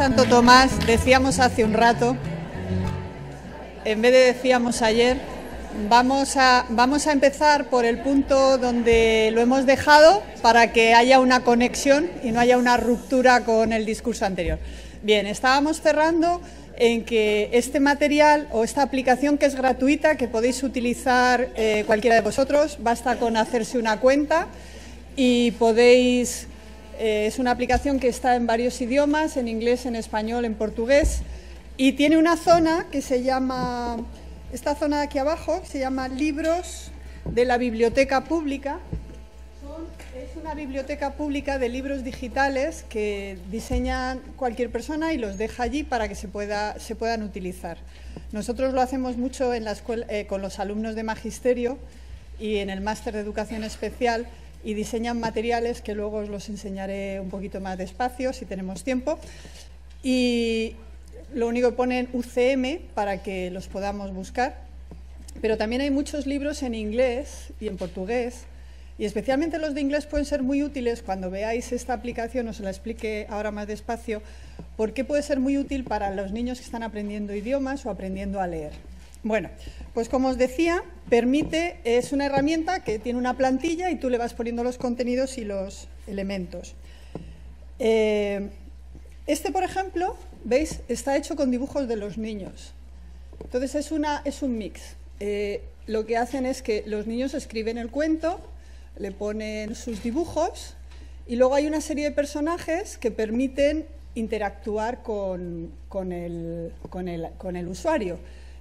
Santo Tomás, decíamos hace un rato, en vez de decíamos ayer, vamos a, vamos a empezar por el punto donde lo hemos dejado para que haya una conexión y no haya una ruptura con el discurso anterior. Bien, estábamos cerrando en que este material o esta aplicación que es gratuita, que podéis utilizar eh, cualquiera de vosotros, basta con hacerse una cuenta y podéis, eh, es una aplicación que está en varios idiomas, en inglés, en español, en portugués, y tiene una zona que se llama, esta zona de aquí abajo, se llama libros de la biblioteca pública, es una biblioteca pública de libros digitales que diseñan cualquier persona y los deja allí para que se, pueda, se puedan utilizar. Nosotros lo hacemos mucho eh, con los alumnos de magisterio y en el máster de educación especial y diseñan materiales que luego os los enseñaré un poquito más despacio si tenemos tiempo. Y lo único que ponen UCM para que los podamos buscar. Pero también hay muchos libros en inglés y en portugués y especialmente los de inglés pueden ser muy útiles cuando veáis esta aplicación, os la explique ahora más despacio, porque puede ser muy útil para los niños que están aprendiendo idiomas o aprendiendo a leer. Bueno, pues como os decía, permite, es una herramienta que tiene una plantilla y tú le vas poniendo los contenidos y los elementos. Eh, este, por ejemplo, ¿veis? Está hecho con dibujos de los niños. Entonces es, una, es un mix. Eh, lo que hacen es que los niños escriben el cuento, le ponen sus dibujos y luego hay una serie de personajes que permiten interactuar con, el, usuario.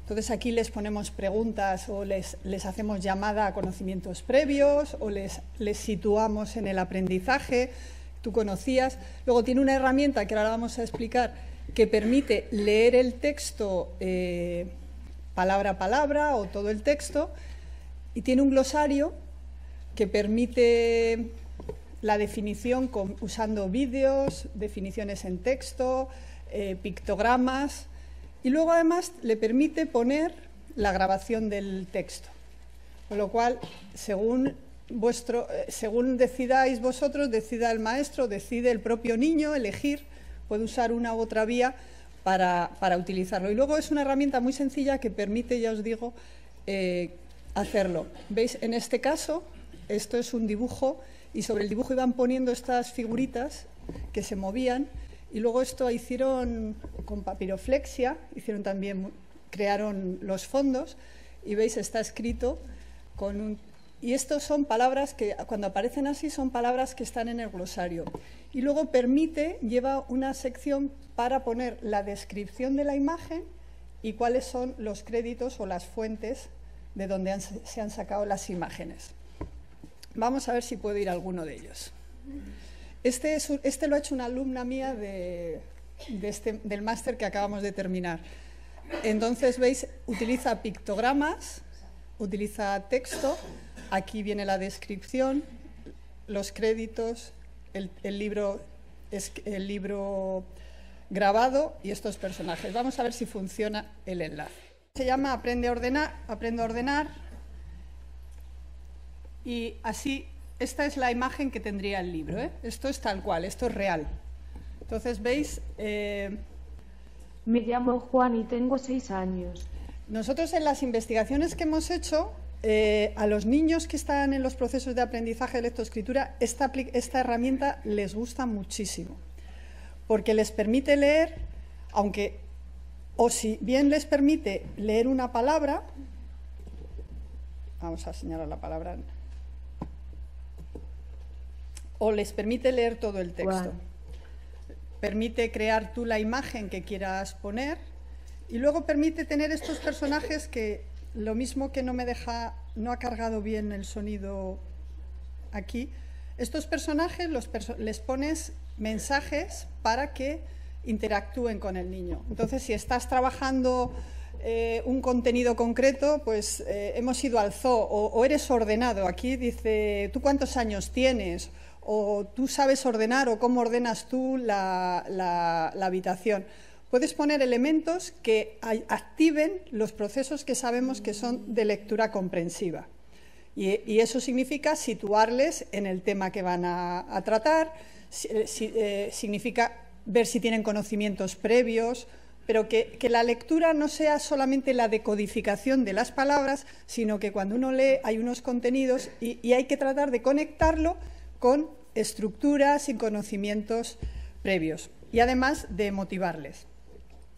Entonces aquí les ponemos preguntas o les, hacemos llamada a conocimientos previos o les, situamos en el aprendizaje. Tú conocías. Luego tiene una herramienta que ahora vamos a explicar que permite leer el texto eh, palabra a palabra o todo el texto y tiene un glosario que permite la definición usando vídeos, definiciones en texto, eh, pictogramas y luego además le permite poner la grabación del texto. Con lo cual, según, vuestro, eh, según decidáis vosotros, decida el maestro, decide el propio niño elegir, puede usar una u otra vía para, utilizarlo. Y luego es una herramienta muy sencilla que permite, ya os digo, eh, hacerlo. ¿Veis? En este caso, esto es un dibujo y sobre el dibujo iban poniendo estas figuritas que se movían y luego esto hicieron con papiroflexia, hicieron también, crearon los fondos y veis está escrito con un... Y estos son palabras que cuando aparecen así son palabras que están en el glosario. Y luego permite, lleva una sección para poner la descripción de la imagen y cuáles son los créditos o las fuentes de donde se han sacado las imágenes. Vamos a ver si puedo ir a alguno de ellos. Este, este lo ha hecho una alumna mía este, del máster que acabamos de terminar. Entonces, veis, utiliza pictogramas, utiliza texto, aquí viene la descripción, los créditos, el, libro, el libro grabado y estos personajes. Vamos a ver si funciona el enlace. Se llama Aprende a ordenar, aprende a ordenar y así, esta es la imagen que tendría el libro. ¿eh? Esto es tal cual, esto es real. Entonces, ¿veis? Eh, Me llamo Juan y tengo seis años. Nosotros en las investigaciones que hemos hecho, eh, a los niños que están en los procesos de aprendizaje de lectoescritura, esta, esta herramienta les gusta muchísimo, porque les permite leer, aunque, o si bien les permite leer una palabra, vamos a señalar la palabra, o les permite leer todo el texto. Permite crear tú la imagen que quieras poner y luego permite tener estos personajes que lo mismo que no me deja, no ha cargado bien el sonido aquí, estos personajes los les pones mensajes para que interactúen con el niño. Entonces, si estás trabajando eh, un contenido concreto, pues eh, hemos ido al zoo o, eres ordenado. Aquí dice, ¿tú cuántos años tienes? O tú sabes ordenar o cómo ordenas tú la, habitación. Puedes poner elementos que activen los procesos que sabemos que son de lectura comprensiva. Y, eso significa situarles en el tema que van a, tratar, eh, significa ver si tienen conocimientos previos, pero que, la lectura no sea solamente la decodificación de las palabras, sino que cuando uno lee hay unos contenidos y, hay que tratar de conectarlo con estructuras y conocimientos previos y además de motivarles.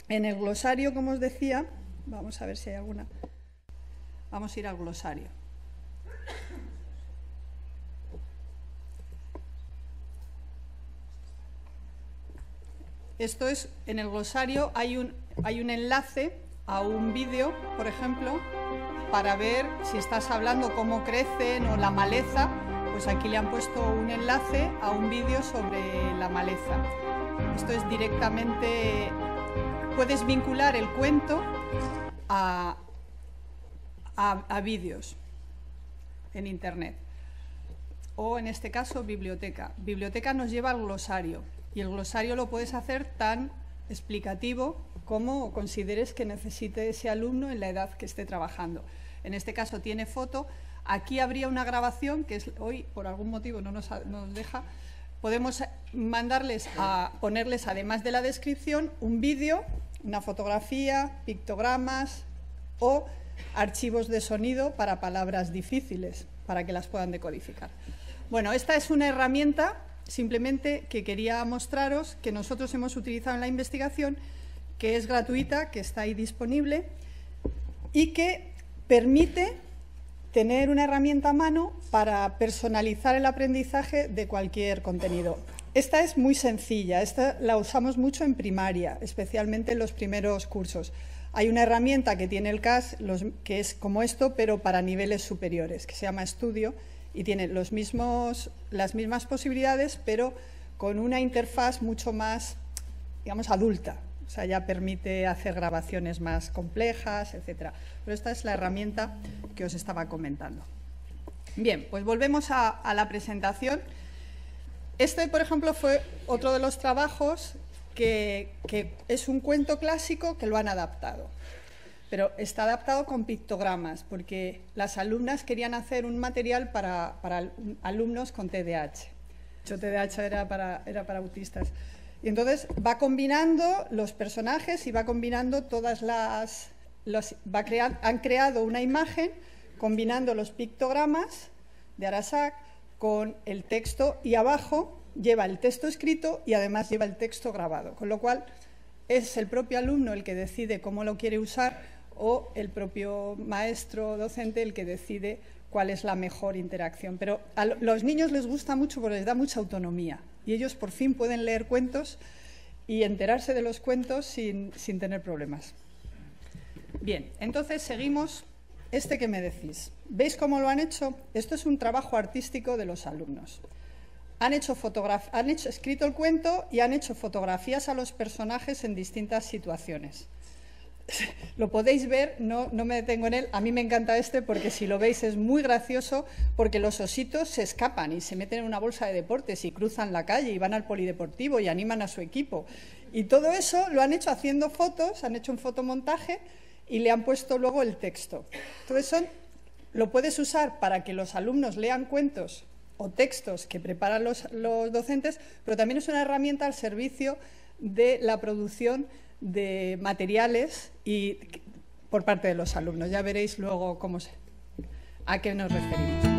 En el glosario, como os decía, vamos a ver si hay alguna. Vamos a ir al glosario. Esto es, en el glosario hay un, hay un enlace a un vídeo, por ejemplo, para ver si estás hablando cómo crecen o la maleza, pues aquí le han puesto un enlace a un vídeo sobre la maleza. Esto es directamente, puedes vincular el cuento a, a vídeos en Internet. O en este caso, biblioteca. Biblioteca nos lleva al glosario. Y el glosario lo puedes hacer tan explicativo como consideres que necesite ese alumno en la edad que esté trabajando. En este caso tiene foto. Aquí habría una grabación que hoy por algún motivo no nos, nos deja. Podemos mandarles a ponerles, además de la descripción, un vídeo, una fotografía, pictogramas o archivos de sonido para palabras difíciles, para que las puedan decodificar. Bueno, esta es una herramienta simplemente que quería mostraros que nosotros hemos utilizado en la investigación, que es gratuita, que está ahí disponible y que permite tener una herramienta a mano para personalizar el aprendizaje de cualquier contenido. Esta es muy sencilla, esta la usamos mucho en primaria, especialmente en los primeros cursos. Hay una herramienta que tiene el CAS, que es como esto, pero para niveles superiores, que se llama Estudio, y tiene los mismos, las mismas posibilidades, pero con una interfaz mucho más, digamos, adulta. O sea, ya permite hacer grabaciones más complejas, etcétera. Pero esta es la herramienta que os estaba comentando. Bien, pues volvemos a, la presentación. Este, por ejemplo, fue otro de los trabajos que es un cuento clásico que lo han adaptado pero está adaptado con pictogramas, porque las alumnas querían hacer un material para, alumnos con TDAH. Yo TDAH era para, era para autistas. Y entonces va combinando los personajes y va combinando todas las... va han creado una imagen combinando los pictogramas de Arasak con el texto y abajo lleva el texto escrito y además lleva el texto grabado, con lo cual es el propio alumno el que decide cómo lo quiere usar o el propio maestro docente el que decide cuál es la mejor interacción. Pero a los niños les gusta mucho porque les da mucha autonomía y ellos por fin pueden leer cuentos y enterarse de los cuentos sin, sin tener problemas. Bien, entonces seguimos. Este que me decís, ¿veis cómo lo han hecho? Esto es un trabajo artístico de los alumnos. Han hecho, han hecho escrito el cuento y han hecho fotografías a los personajes en distintas situaciones. lo podéis ver, no, no, me detengo en él. A mí me encanta este porque si lo veis es muy gracioso porque los ositos se escapan y se meten en una bolsa de deportes y cruzan la calle y van al polideportivo y animan a su equipo. Y todo eso lo han hecho haciendo fotos, han hecho un fotomontaje y le han puesto luego el texto. Entonces son, lo puedes usar para que los alumnos lean cuentos o textos que preparan los, los docentes, pero también es una herramienta al servicio de la producción de materiales y por parte de los alumnos. Ya veréis luego cómo se, a qué nos referimos.